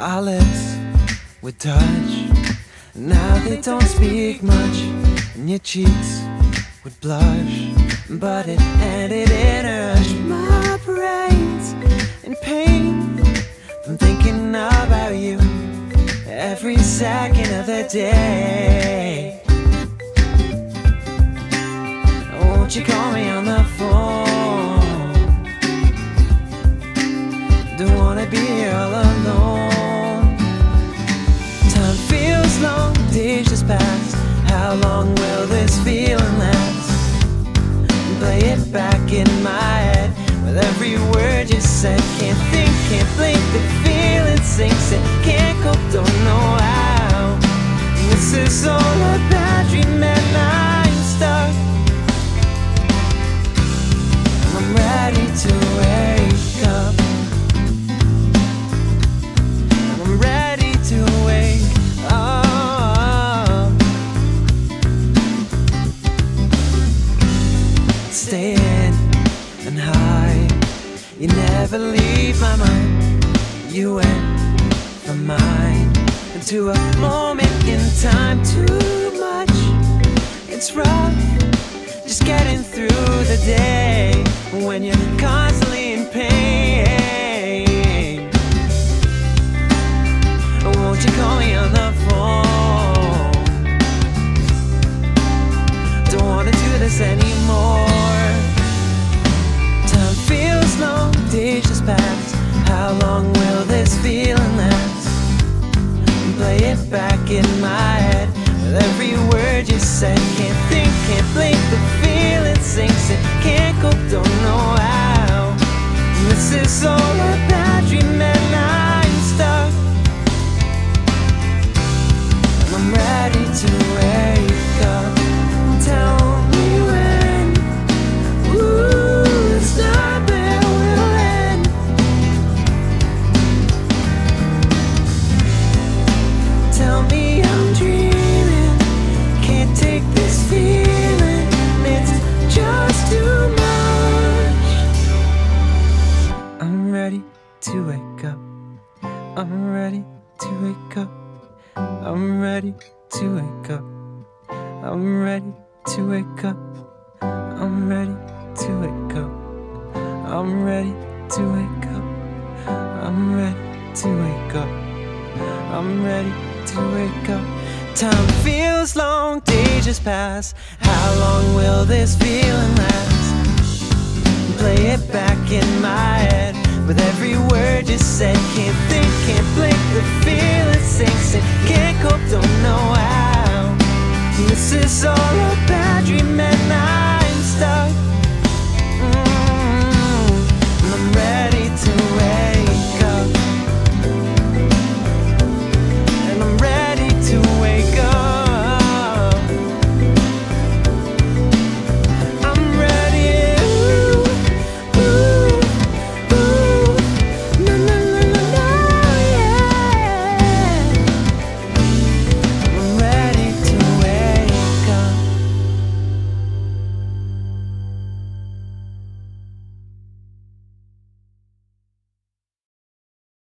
Our lips would touch. Now they don't speak much, and your cheeks would blush. But it ended in a rush. My brain's in pain from thinking about you every second of the day. Won't you call me on the phone? Pass. How long will this feeling last? Play it back in my head with every word you said. Can't think, can't blink, the feeling sinks. It can't go, don't know how. This is all and hide. You never leave my mind. You went from mine into a moment in time. Too much. It's rough just getting through the day when you're it back in my head with every word you said. Can't think, can't blink, the feeling sinks. To wake up. I'm ready to wake up. I'm ready to wake up. I'm ready to wake up. I'm ready to wake up. I'm ready to wake up. I'm ready to wake up. Time feels long, days just pass. How long will this feeling last? Play it back in my head with every word you said. Can't think,